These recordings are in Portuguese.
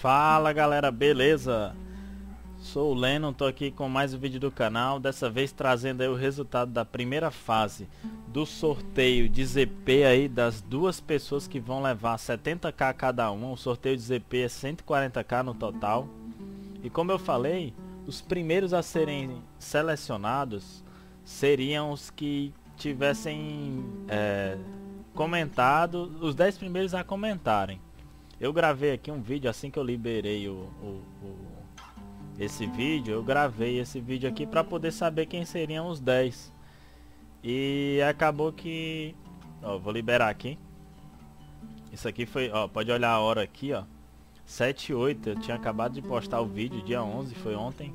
Fala galera, beleza? Sou o Lennon, tô aqui com mais um vídeo do canal, dessa vez trazendo aí o resultado da primeira fase do sorteio de ZP aí das duas pessoas que vão levar 70k cada uma, o sorteio de ZP é 140k no total. E como eu falei, os primeiros a serem selecionados seriam os que tivessem é, comentado, os 10 primeiros a comentarem. Eu gravei aqui um vídeo assim que eu liberei o, o, o esse vídeo, eu gravei esse vídeo aqui para poder saber quem seriam os 10. E acabou que, ó, vou liberar aqui. Isso aqui foi, ó, pode olhar a hora aqui, ó. 7 8, eu tinha acabado de postar o vídeo, dia 11, foi ontem.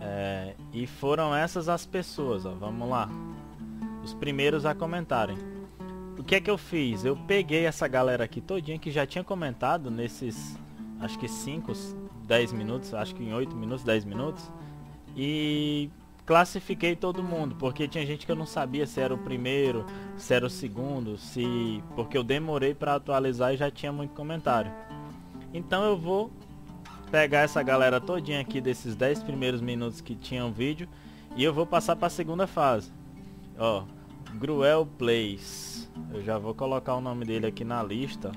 É, e foram essas as pessoas, ó, vamos lá. Os primeiros a comentarem. O que é que eu fiz? Eu peguei essa galera aqui todinha que já tinha comentado nesses, acho que 5, 10 minutos, acho que em 8 minutos, 10 minutos. E classifiquei todo mundo, porque tinha gente que eu não sabia se era o primeiro, se era o segundo, se porque eu demorei para atualizar e já tinha muito comentário. Então eu vou pegar essa galera todinha aqui desses 10 primeiros minutos que tinham vídeo e eu vou passar para a segunda fase. Ó, Gruel Plays. Eu já vou colocar o nome dele aqui na lista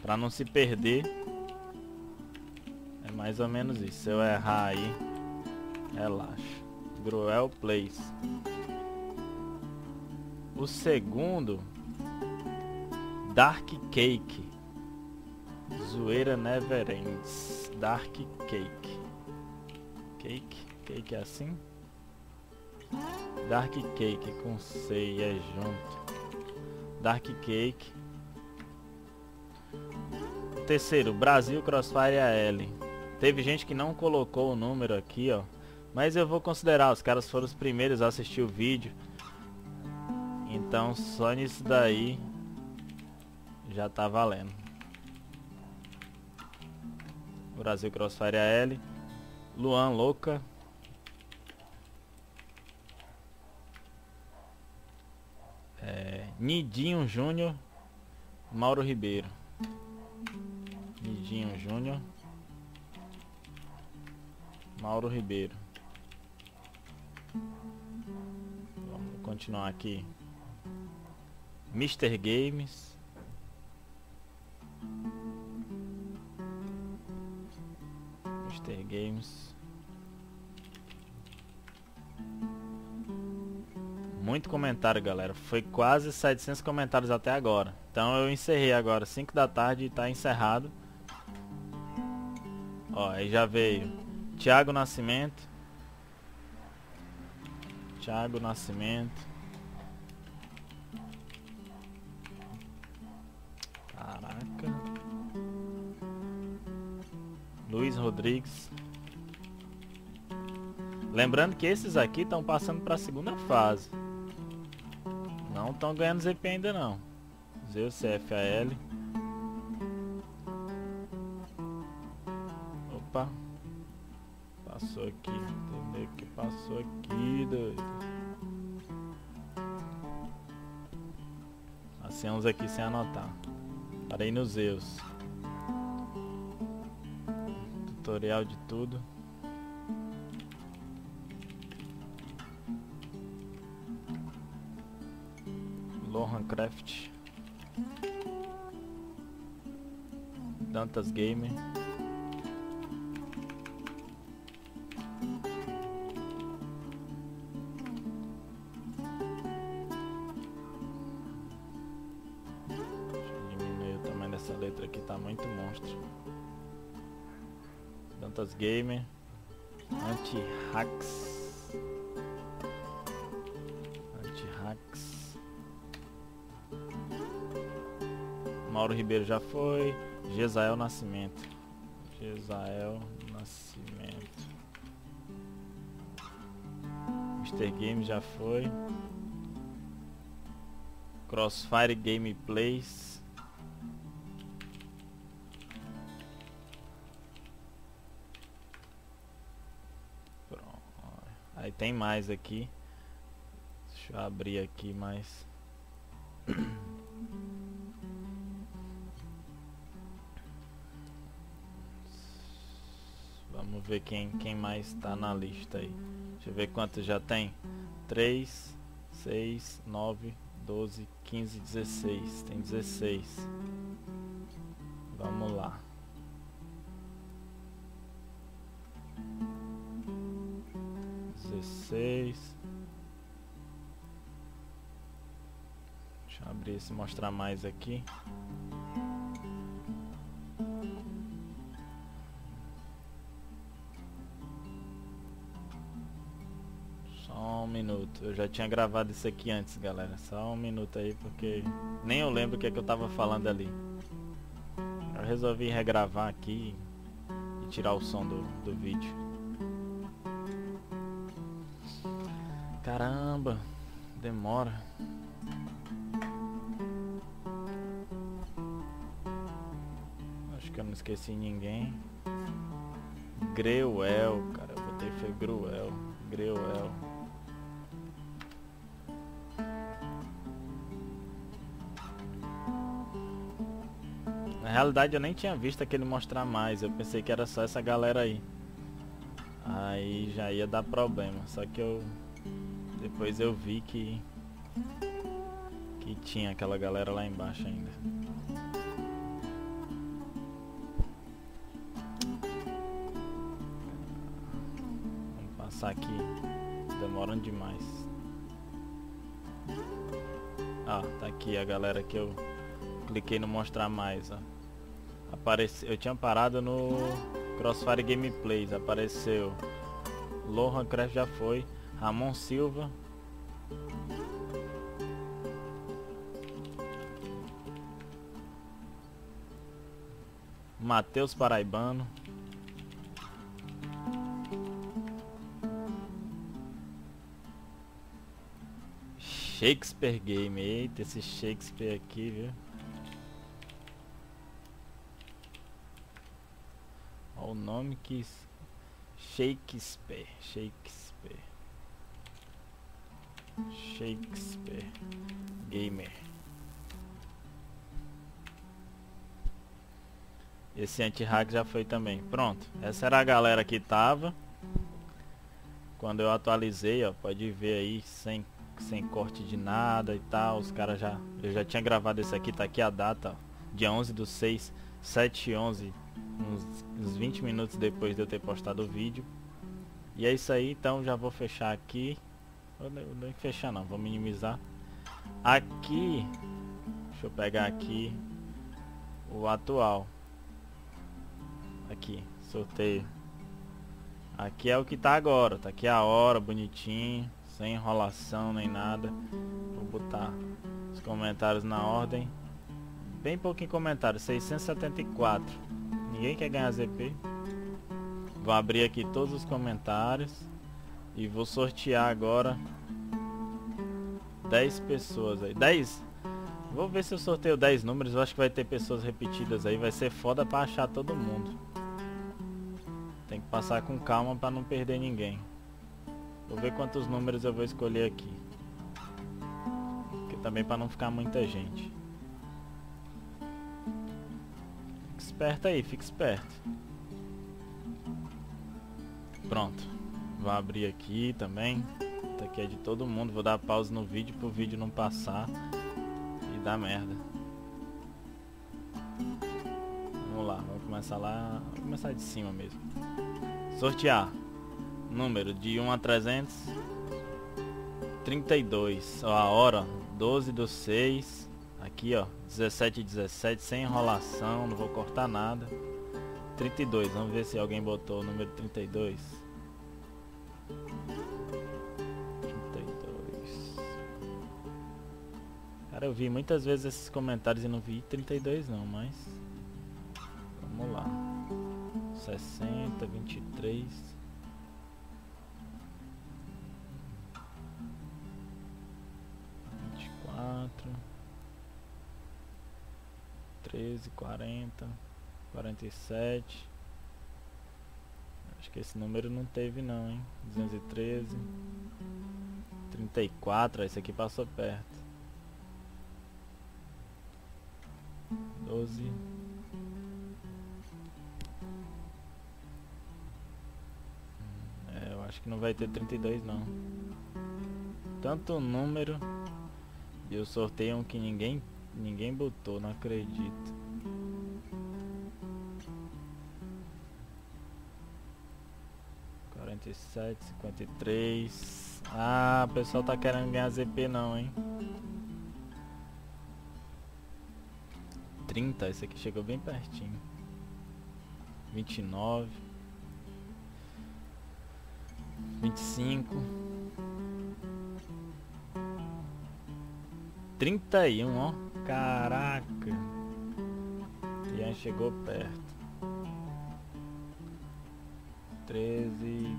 para não se perder. É mais ou menos isso. Se eu errar aí, relaxa. Gruel Plays. O segundo, Dark Cake. Zoeira Never Ends. Dark Cake. Cake? Cake é assim? Dark Cake com C é junto. Dark Cake. Terceiro, Brasil Crossfire AL. Teve gente que não colocou o número aqui, ó. Mas eu vou considerar, os caras foram os primeiros a assistir o vídeo. Então só nisso daí já tá valendo. Brasil Crossfire AL. Luan Louca. É, Nidinho Júnior. Mauro Ribeiro. Nidinho Júnior. Mauro Ribeiro. Vamos continuar aqui. Mr. Games. Mr. Games. Muito comentário, galera. Foi quase 700 comentários até agora. Então eu encerrei agora, 5 da tarde, tá encerrado. Ó, aí já veio Thiago Nascimento. Thiago Nascimento. Caraca. Luiz Rodrigues. Lembrando que esses aqui estão passando para a segunda fase. Não estão ganhando ZP ainda não. Zeus CFAL. Opa. Passou aqui. Entendeu que passou aqui, doido. Uns aqui sem anotar. Parei no Zeus. Tutorial de tudo. Lohan Craft. Dantas Gamer. Diminuir o tamanho letra aqui, tá muito monstro. Dantas. Anti-hacks. Anti-hacks. Mauro Ribeiro já foi. Gesael Nascimento. Gesael Nascimento. Mr. Game já foi. Crossfire Gameplays. Pronto. Aí tem mais aqui. Deixa eu abrir aqui mais. Vamos ver quem, quem mais tá na lista aí. Deixa eu ver quantos já tem. 3, 6, 9, 12, 15, 16. Tem 16. Vamos lá. Dezesseis. Deixa eu abrir esse mostrar mais aqui. Eu já tinha gravado isso aqui antes, galera. Só um minuto aí, porque nem eu lembro o que, é que eu tava falando ali. Eu resolvi regravar aqui e tirar o som do, do vídeo. Caramba, demora. Acho que eu não esqueci ninguém. Greuel, cara, eu botei foi Gruel. Greuel. Realidade eu nem tinha visto aquele mostrar mais. Eu pensei que era só essa galera aí. Aí já ia dar problema. Só que eu depois eu vi que que tinha aquela galera lá embaixo ainda. Vamos passar aqui. Demorando demais. Ah, tá aqui a galera que eu cliquei no mostrar mais, ó. Apareceu, eu tinha parado no Crossfire Gameplays, apareceu Lohan Crash já foi, Ramon Silva. Matheus Paraibano. Shakespeare Game, eita, esse Shakespeare aqui, viu? Nome que Shakespeare, Shakespeare, Shakespeare Gamer. Esse anti-hack já foi também. Pronto. Essa era a galera que tava. Quando eu atualizei, ó, pode ver aí sem sem corte de nada e tal. Os caras já eu já tinha gravado esse aqui, tá aqui a data, ó, dia 11 do 6, 7 11 uns, uns 20 minutos depois de eu ter postado o vídeo. E é isso aí, então já vou fechar aqui. Vou nem fechar não, vou minimizar. Aqui, deixa eu pegar aqui o atual. Aqui, sorteio. Aqui é o que tá agora, tá aqui a hora, bonitinho, sem enrolação nem nada. Vou botar os comentários na ordem. Bem pouquinho comentário, 674. Ninguém quer ganhar ZP. Vou abrir aqui todos os comentários. E vou sortear agora 10 pessoas aí. 10? Vou ver se eu sorteio 10 números. Eu acho que vai ter pessoas repetidas aí. Vai ser foda pra achar todo mundo. Tem que passar com calma pra não perder ninguém. Vou ver quantos números eu vou escolher aqui. Porque também pra não ficar muita gente. Esperto aí, fica esperto. Pronto. Vou abrir aqui também. Tá aqui é de todo mundo. Vou dar pausa no vídeo pro vídeo não passar e dar merda. Vamos lá, vamos começar lá. Vamos começar de cima mesmo. Sortear. Número de 1 a 300. 32. Ó, a hora. 12 do 6. Aqui, ó. 17 e 17, sem enrolação, não vou cortar nada. 32, vamos ver se alguém botou o número 32. 32. Cara, eu vi muitas vezes esses comentários e não vi 32 não, mas... Vamos lá. 60, 23... 13, 40, 47. Acho que esse número não teve não, hein? 213. 34, esse aqui passou perto. 12. acho que não vai ter 32 não. Tanto número. E eu sorteio um que ninguém ninguém botou, não acredito. Quarenta e sete, cinquenta e três. Ah, o pessoal tá querendo ganhar ZP não, hein? 30, esse aqui chegou bem pertinho. 29 25 31, ó. Caraca. Ian chegou perto. 13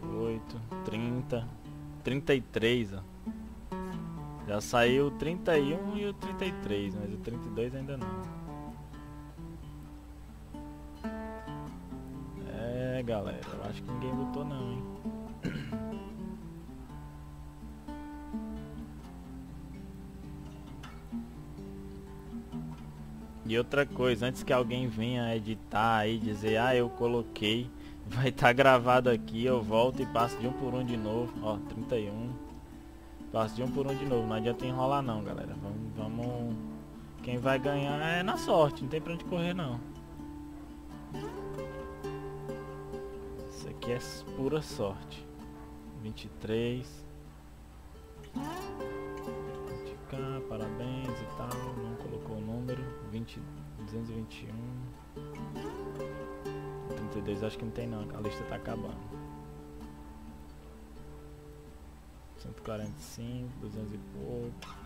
28 30 33, ó. Já saiu o 31 e o 33, mas o 32 ainda não. É, galera, eu acho que ninguém botou não, hein. E outra coisa, antes que alguém venha editar aí, dizer, ah, eu coloquei, vai estar tá gravado aqui, eu volto e passo de um por um de novo, ó, 31. Passo de um por um de novo, não adianta enrolar não, galera. Vamos, vamos... Quem vai ganhar é na sorte, não tem pra onde correr não. Isso aqui é pura sorte. 23. 221, 32, acho que não tem não, a lista tá acabando. 145, 200 e pouco.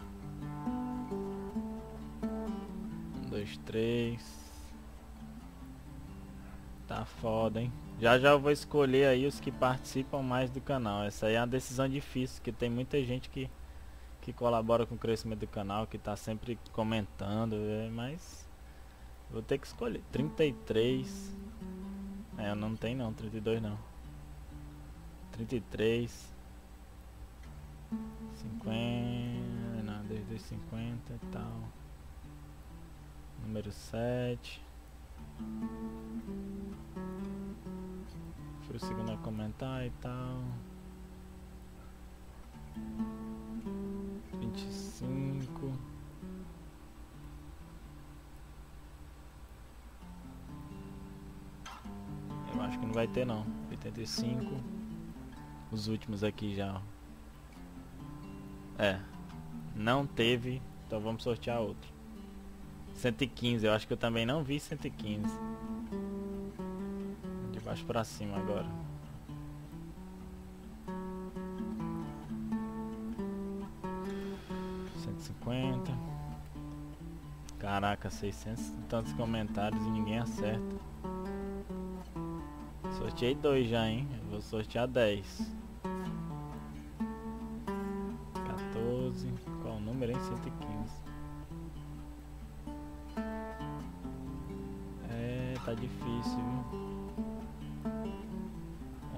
1, 2, 3. Tá foda, hein? Já já eu vou escolher aí os que participam mais do canal. Essa aí é uma decisão difícil, porque tem muita gente que que colabora com o crescimento do canal, que tá sempre comentando, é, mas vou ter que escolher. 33. É, não tem não, 32 não. 33. 50, não, desde os 50 e tal. Número 7. Foi o segundo a comentar e tal. 25. Eu acho que não vai ter não. 85. Os últimos aqui já. É. Não teve. Então vamos sortear outro. 115, eu acho que eu também não vi 115. De baixo pra cima agora. Caraca, 600 e tantos comentários e ninguém acerta. Sorteei dois já, hein? Eu vou sortear 10. 12. Qual o número, hein? 115. É, tá difícil, viu?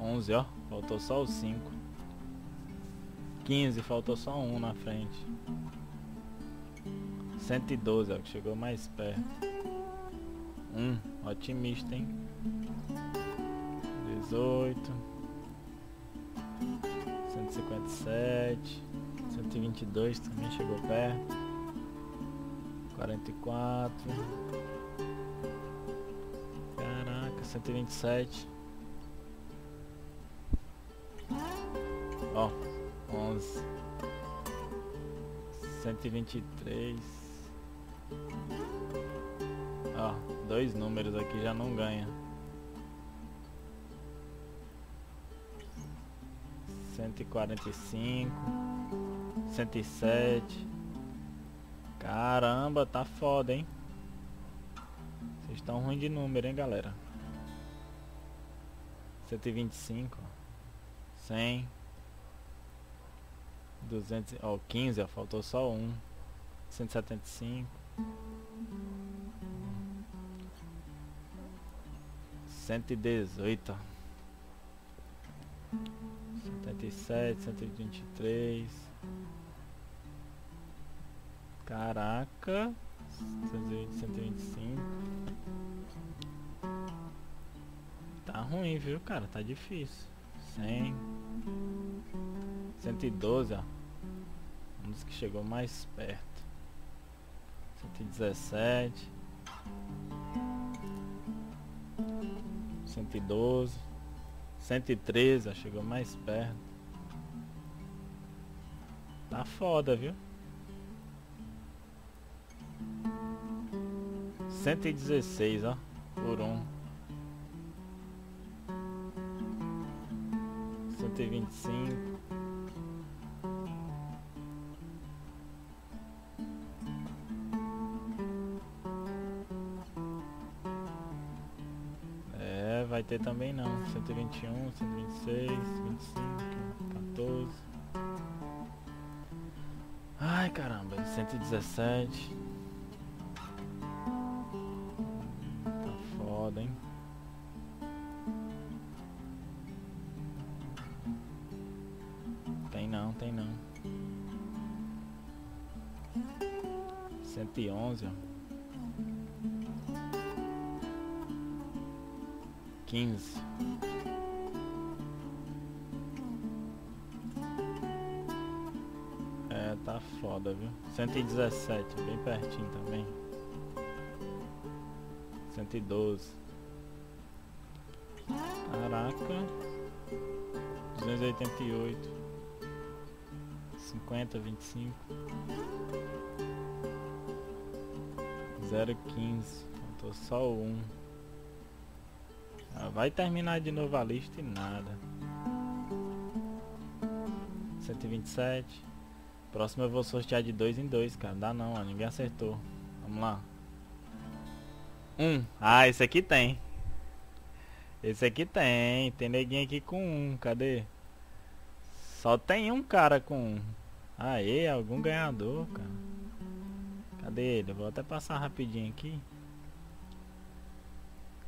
11, ó. Faltou só o 5. 15, faltou só um na frente. 112, ó, que chegou mais perto. 1, um, otimista, hein? 18. 157. 122 também chegou perto. 44. Caraca, 127. Ó, 11. 123. Ó, dois números aqui já não ganha. 145 107 Caramba, tá foda, hein? Vocês estão ruim de número, hein, galera? 125 100 200, ó, oh, 15, ó, faltou só um 175 118 177, 123. Caraca. 125. Tá ruim, viu, cara? Tá difícil. 100. 112, ó. Um dos que chegou mais perto. 117. 112. 113, ó. Chegou mais perto. Tá foda, viu? 116, ó. Por um. 125. Ter também não. 121, 126, 25, 14. Ai caramba, 117. 117, bem pertinho também. 112. Caraca. 288. 50, 25. 015. Faltou só 1. Ah, vai terminar de novo a lista e nada. 127. Próximo eu vou sortear de 2 em 2, cara. Dá não, ninguém acertou. Vamos lá. 1. Um. Ah, esse aqui tem. Esse aqui tem. Tem neguinho aqui com 1. Um. Cadê? Só tem um cara com 1. Um. Aê, algum ganhador, cara. Cadê ele? vou até passar rapidinho aqui.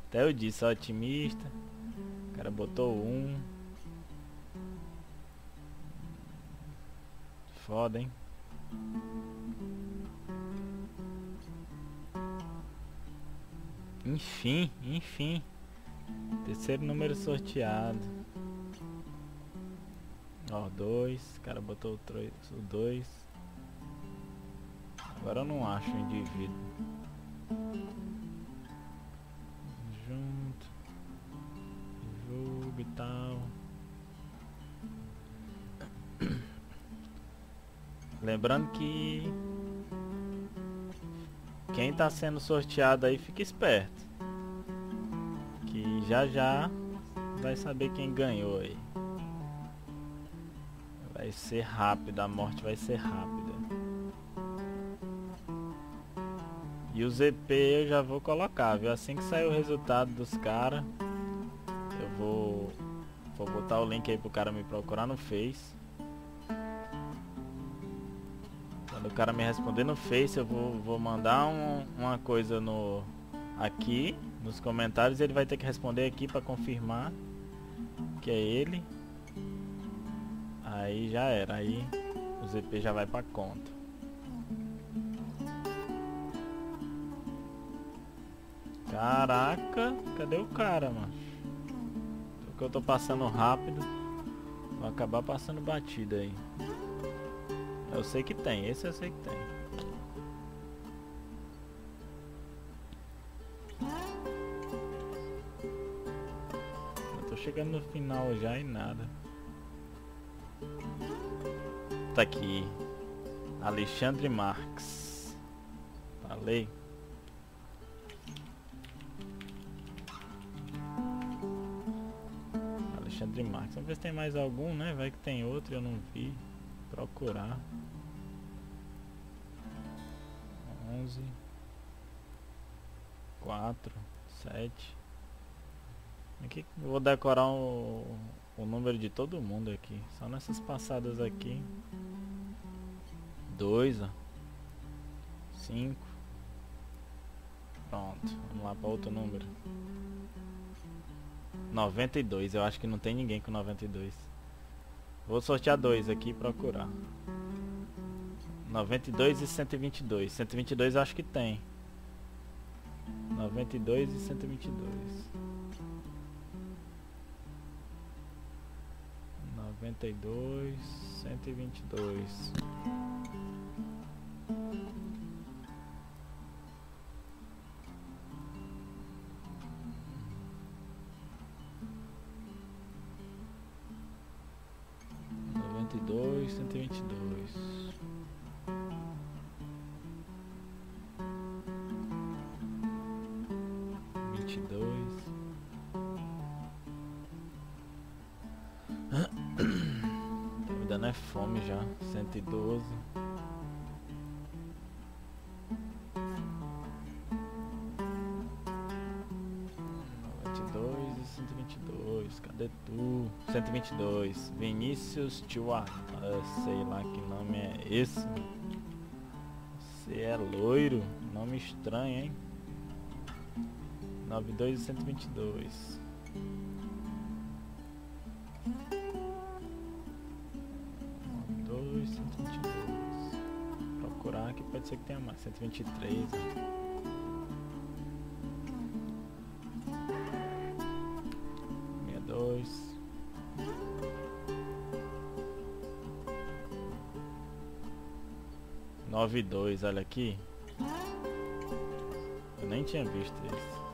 Até eu disse, otimista. O cara botou um. Foda, hein? Enfim, enfim. Terceiro número sorteado. Ó, dois. O cara botou o dois. Agora eu não acho o indivíduo. Junto. Jogo e tal. Lembrando que quem tá sendo sorteado aí fica esperto. Que já já vai saber quem ganhou aí. Vai ser rápido, a morte vai ser rápida. E o ZP eu já vou colocar, viu? Assim que sair o resultado dos caras, eu vou, vou botar o link aí pro cara me procurar no Face. Quando o cara me responder no Face, eu vou, vou mandar um, uma coisa no aqui, nos comentários, ele vai ter que responder aqui para confirmar que é ele. Aí já era, aí o ZP já vai pra conta. Caraca, cadê o cara, mano? Porque eu tô passando rápido. Vou acabar passando batida aí. Eu sei que tem, esse eu sei que tem. Eu tô chegando no final já e nada. Tá aqui. Alexandre Marques. Falei. Alexandre Marques. Vamos ver se tem mais algum, né? Vai que tem outro eu não vi. Procurar. 11 4 7 Aqui eu vou decorar o, o número de todo mundo aqui. Só nessas passadas aqui. 2, ó. 5 Pronto, vamos lá para outro número. 92, eu acho que não tem ninguém com 92. Vou sortear dois aqui e procurar. 92 e 122. 122 acho que tem. 92 e 122. 92, 122. Me dando é fome já. Cento e doze. Noventa e dois e cento e vinte e dois. Cadê tu? Cento e vinte e dois. Vinícius Stewart. Ah, sei lá que nome é esse. Você é loiro. Nome estranho, hein? 92 e 122. Pode ser que tenha mais. 123. ó. Meia dois. Nove dois, olha aqui. Eu nem tinha visto esse.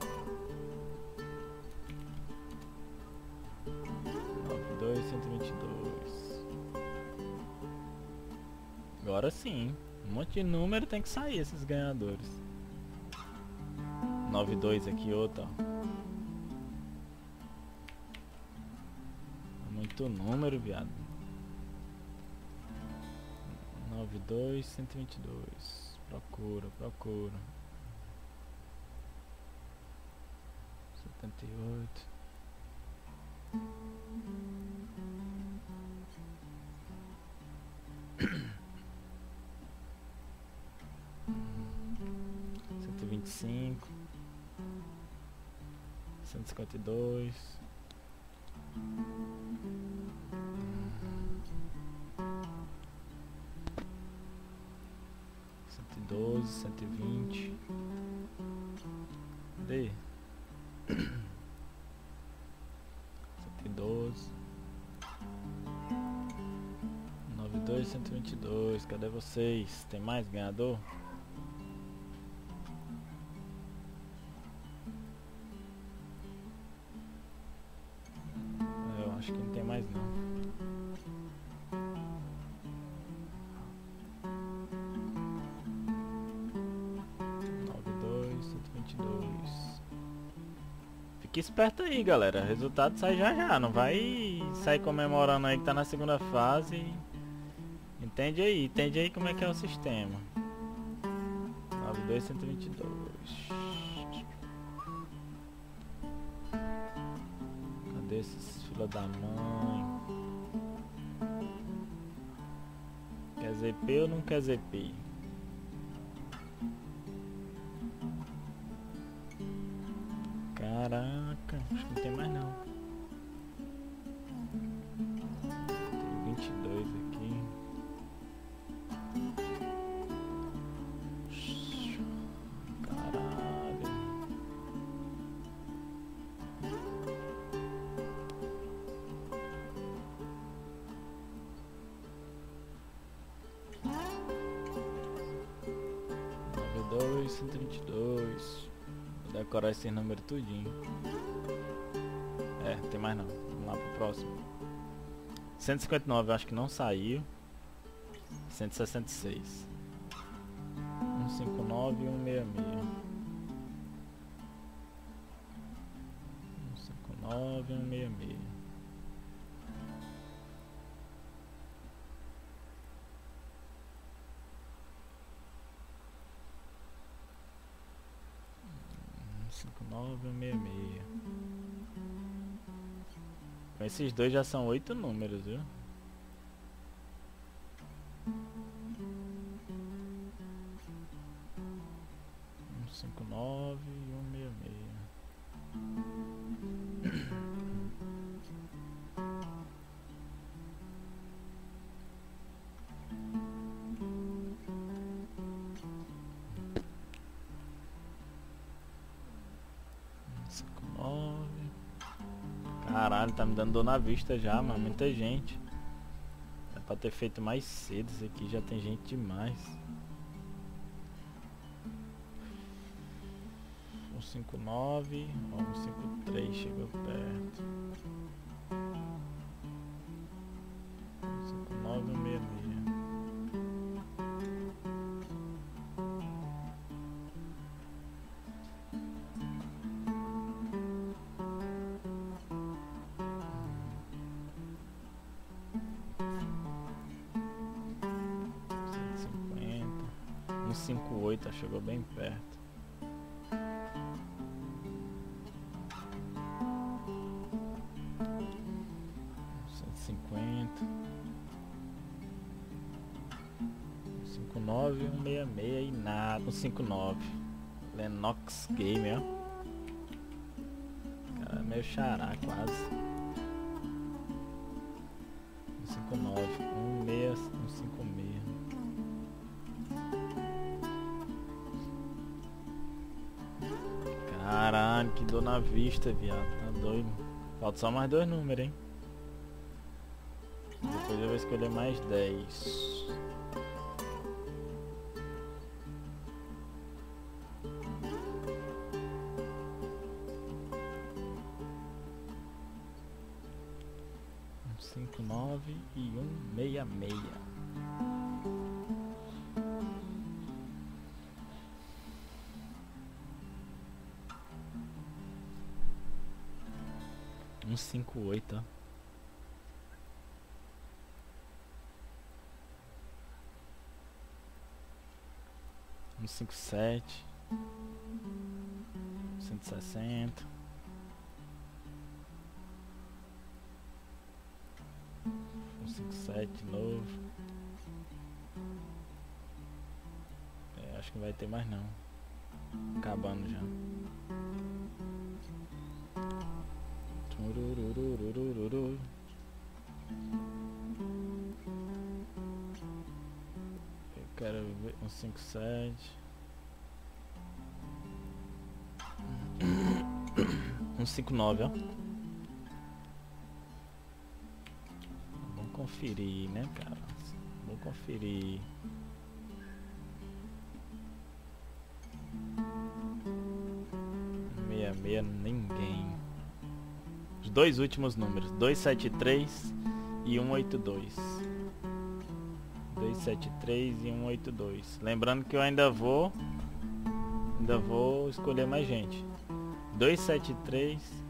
De número tem que sair esses ganhadores. 92 aqui, outra. ó. Muito número, viado. 92, 122. Procura, procura. 78. E e cinco, cento e cinquenta e dois, cento e doze, cento e vinte. Cento e doze. Nove dois, cento e vinte e dois. Cadê vocês? Tem mais ganhador? Esperto aí, galera. Resultado sai já já. Não vai sair comemorando aí que tá na segunda fase. Entende aí, entende aí como é que é o sistema. 92122. Cadê esses fila da mãe? Quer ZP ou não quer ZP? Acho que não tem mais não. Tem 22 aqui. Dois, cento e vinte e dois. Vou decorar esse número tudinho. Tem mais não. Vamos lá pro próximo. 159 eu acho que não saiu. 166. 159 e 166. 159 e 166. Um, cinco nove meia meia. Esses dois já são oito números, viu? Dando dor na vista já, mano. Muita gente. pra ter feito mais cedo isso aqui, já tem gente demais. 159 ou 153 chegou perto. Cinquenta. Cinco nove, um meia meia e nada. Um cinco nove. Lennox Game, ó. Cara, meio xará quase. Um cinco nove, um meia, um cinco meia. Caralho, que dor na vista, viado. Tá doido. Falta só mais dois números, hein? Vou escolher mais 10. Um cinco nove e um meia meia. Um cinco oito. Ó. Um cinco sete. Cento e sessenta. Um cinco sete de novo. É, acho que não vai ter mais não. Acabando já. Tururururururu. Um cinco sete. Um cinco nove, ó. Vamos conferir, né, cara? Vamos conferir. Meia meia ninguém. Os dois últimos números, 273 e 182. 273 e 182. Lembrando que eu ainda vou ainda vou escolher mais gente. 273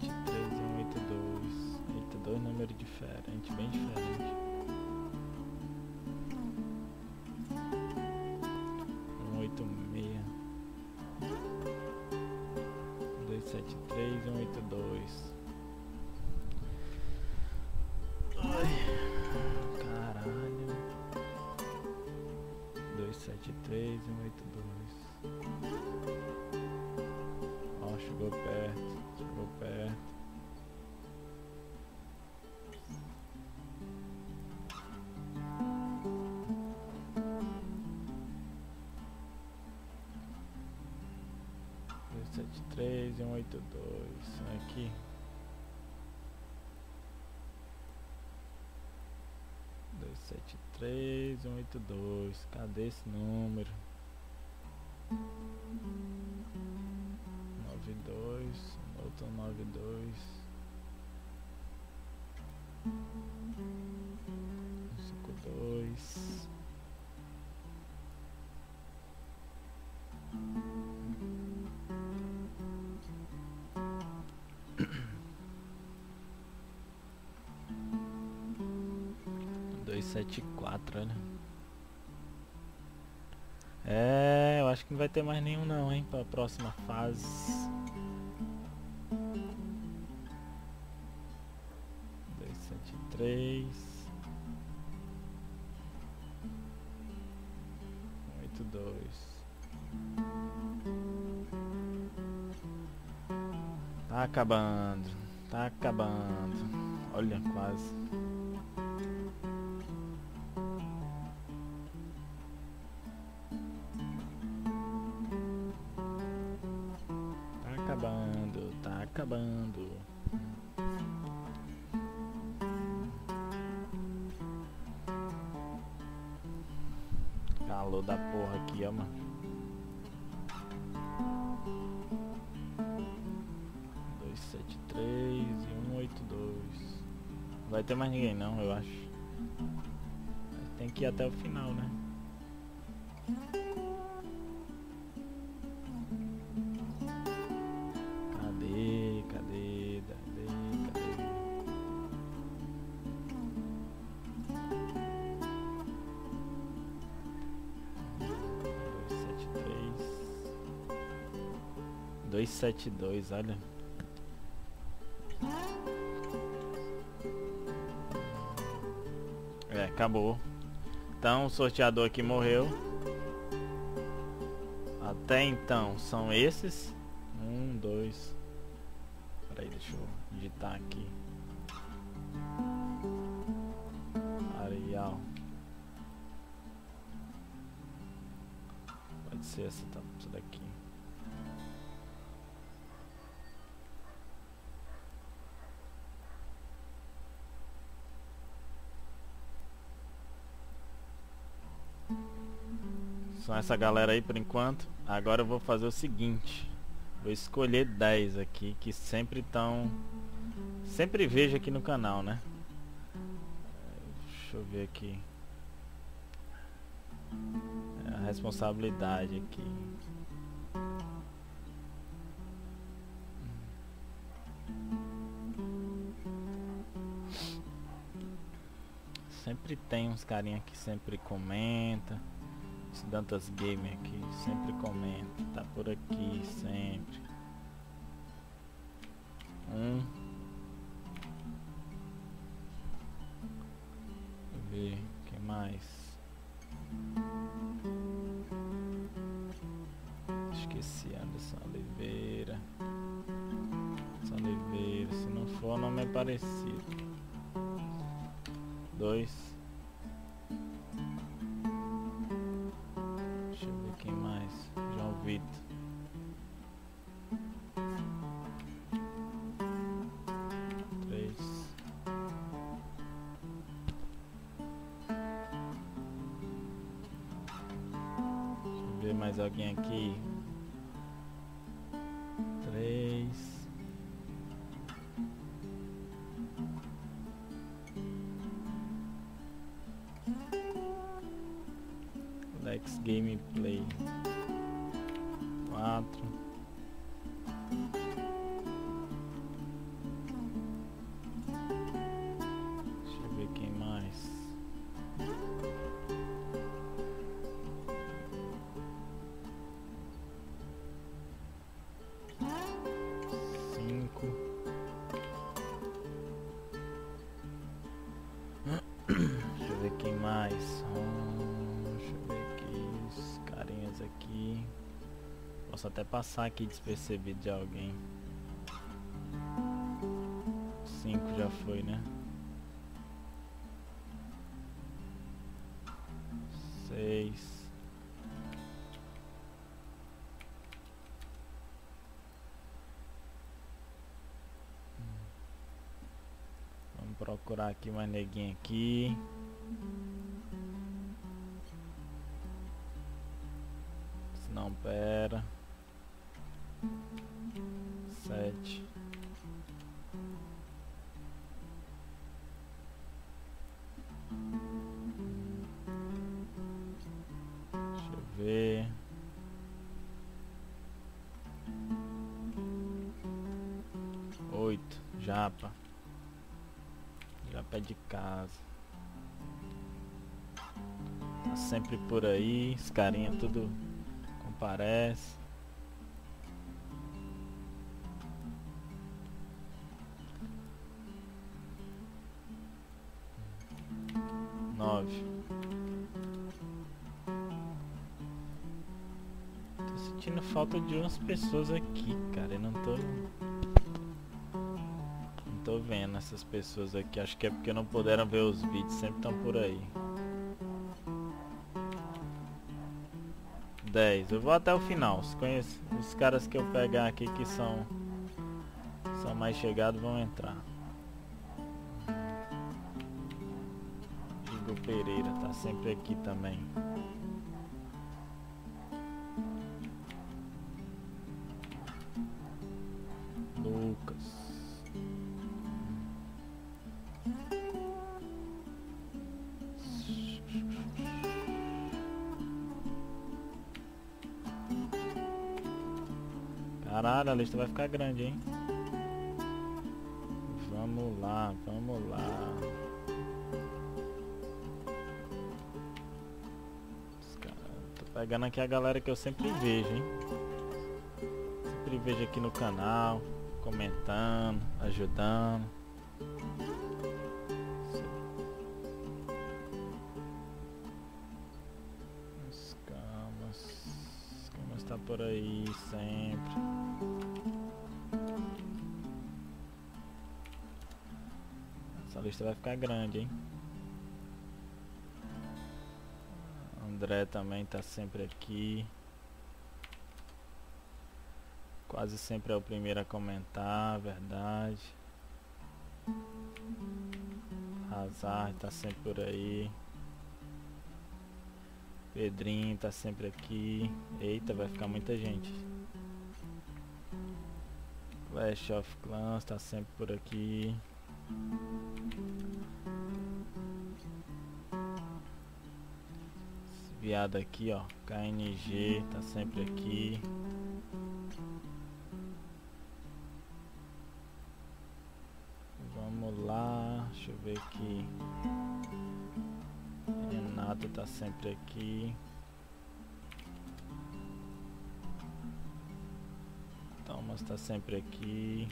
7, 13, é um oito dois Eita, dois números diferentes, bem diferentes. 186 273 182 Ai, caralho. 273 182. Ó, chegou perto, chegou perto. 182 aqui. dois sete três um oito dois cadê esse número 374, olha. É, eu acho que não vai ter mais nenhum não, hein, pra próxima fase. 273. 82. Tá acabando. Tá acabando. Olha, quase. O final, né? Cadê? Cadê? Cadê? Cadê? Dois sete três. Dois sete dois, olha. É, acabou. Então o sorteador aqui morreu. Até então são esses. Um, dois. Peraí, deixa eu digitar aqui. Arial. Pode ser essa, tá, essa daqui. Essa galera aí por enquanto. Agora eu vou fazer o seguinte. Vou escolher 10 aqui que sempre estão... Sempre vejo aqui no canal, né? Deixa eu ver aqui. É a responsabilidade aqui. Sempre tem uns carinha que sempre comenta. Dantas Gamer aqui sempre comenta. Tá por aqui sempre. Um. Ver. Quem mais? Esqueci Anderson Oliveira. Anderson Oliveira. Se não for, o nome é parecido. Dois. Posso até passar aqui despercebido de alguém. Cinco já foi, né? Seis. Vamos procurar aqui mais neguinho aqui. Oito. Japa. Japa é de casa. Tá sempre por aí. Os carinha tudo comparece. Nove. Tô sentindo falta de umas pessoas aqui, cara. Eu não tô. Tô vendo essas pessoas aqui. Acho que é porque não puderam ver os vídeos. Sempre estão por aí. 10. Eu vou até o final. Os, os caras que eu pegar aqui que são, são mais chegados vão entrar. Igor Pereira tá sempre aqui também. Lista vai ficar grande, hein? Vamos lá, vamos lá. Tô pegando aqui a galera que eu sempre vejo, hein? Sempre vejo aqui no canal, comentando, ajudando. As camas, as tá por aí sempre. Lista vai ficar grande, hein? André também tá sempre aqui. Quase sempre é o primeiro a comentar, verdade. Hazard tá sempre por aí. Pedrinho tá sempre aqui. Eita, vai ficar muita gente. Clash of Clans tá sempre por aqui. Esse viado aqui, ó. KNG tá sempre aqui. Vamos lá, deixa eu ver aqui. Renato tá sempre aqui. Thomas tá sempre aqui.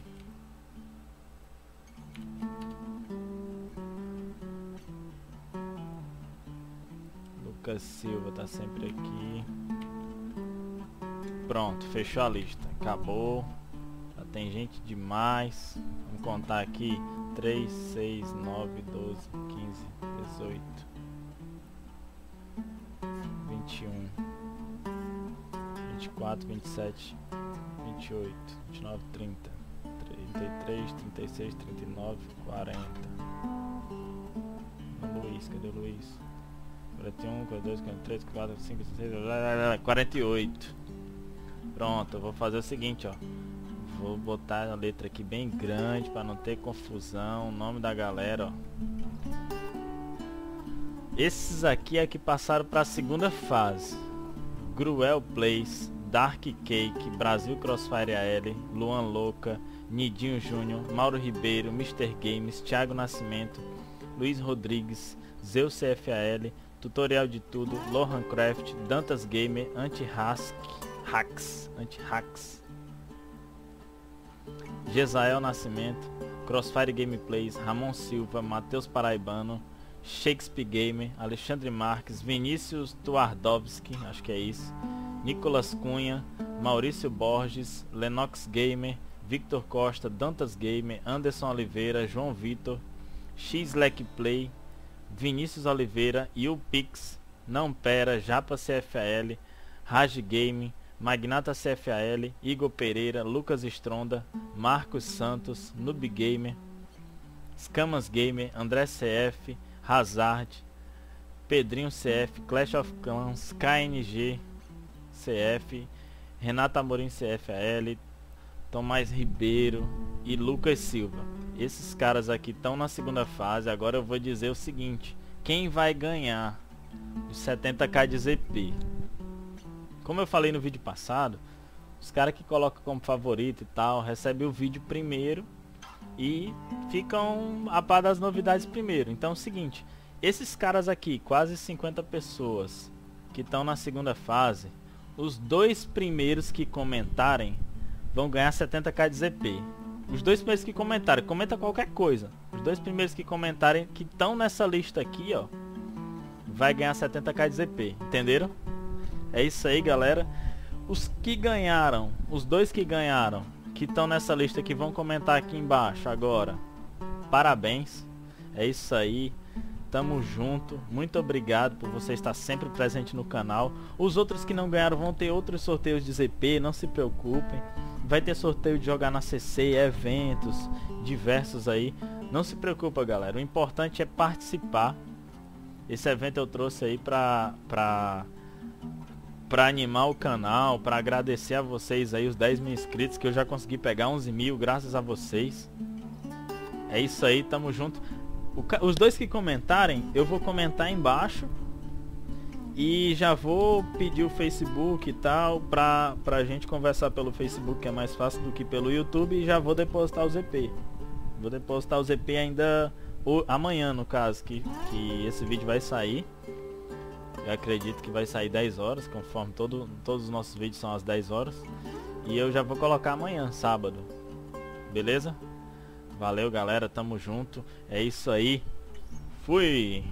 Lucas Silva tá sempre aqui. Pronto, fechou a lista. Acabou. Já tem gente demais. Vamos contar aqui. 3, 6, 9, 12, 15, 18, 21, 24, 27, 28, 29, 30. 33, 36, 39, 40. Luiz, cadê o Luiz? 41, 42, 43, 44, 45, 46, 48. Pronto, eu vou fazer o seguinte, ó. Vou botar a letra aqui bem grande para não ter confusão. O nome da galera, ó. Esses aqui é que passaram para a segunda fase. Gruel Place, Dark Cake, Brasil Crossfire AL, Luan Louca, Nidinho Júnior, Mauro Ribeiro, Mr. Games, Thiago Nascimento, Luiz Rodrigues, Zeus CFAL, Tutorial de Tudo, Lohan Craft, Dantas Gamer, Anti-Hack, Hacks, Anti-Hacks, Gesael Nascimento, Crossfire Gameplays, Ramon Silva, Matheus Paraibano, Shakespeare Gamer, Alexandre Marques, Vinícius Tuardovski, acho que é isso, Nicolas Cunha, Maurício Borges, Lenox Gamer, Victor Costa, Dantas Gamer, Anderson Oliveira, João Vitor, Xlec Play, Vinícius Oliveira, Pix, Não Pera, Japa CFAL, Raj Game, Magnata CFAL, Igor Pereira, Lucas Stronda, Marcos Santos, Noob Gamer, Scamas Gamer, André CF, Hazard, Pedrinho CF, Clash of Clans, KNG CF, Renata Amorim CFAL, Tomás Ribeiro e Lucas Silva. Esses caras aqui estão na segunda fase. Agora eu vou dizer o seguinte: quem vai ganhar os 70k de ZP? Como eu falei no vídeo passado, os caras que colocam como favorito e tal, recebem o vídeo primeiro e ficam a par das novidades primeiro. Então é o seguinte, esses caras aqui, quase 50 pessoas que estão na segunda fase, os dois primeiros que comentarem vão ganhar 70k de ZP. Os dois primeiros que comentarem, comenta qualquer coisa. Os dois primeiros que comentarem que estão nessa lista aqui, ó, vai ganhar 70k de ZP, entenderam? É isso aí, galera. Os que ganharam, os dois que ganharam, que estão nessa lista que vão comentar aqui embaixo agora, parabéns. É isso aí. Tamo junto. Muito obrigado por você estar sempre presente no canal. Os outros que não ganharam vão ter outros sorteios de ZP, não se preocupem. Vai ter sorteio de jogar na CC, eventos diversos aí. Não se preocupa, galera. O importante é participar. Esse evento eu trouxe aí pra, pra, pra animar o canal, pra agradecer a vocês aí, os 10 mil inscritos, que eu já consegui pegar 11 mil, graças a vocês. É isso aí, tamo junto. O, os dois que comentarem, eu vou comentar embaixo. E já vou pedir o Facebook e tal pra, pra gente conversar pelo Facebook que é mais fácil do que pelo YouTube e já vou depositar o ZP. Vou depositar o ZP ainda o, amanhã no caso que, que esse vídeo vai sair. Eu acredito que vai sair 10 horas, conforme todo, todos os nossos vídeos são às 10 horas. E eu já vou colocar amanhã, sábado. Beleza? Valeu galera, tamo junto. É isso aí. Fui!